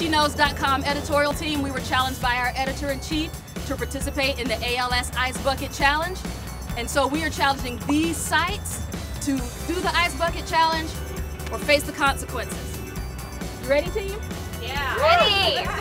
SheKnows.com editorial team, we were challenged by our editor-in-chief to participate in the ALS Ice Bucket Challenge. And so we are challenging these sites to do the Ice Bucket Challenge or face the consequences. You ready, team? Yeah. Ready.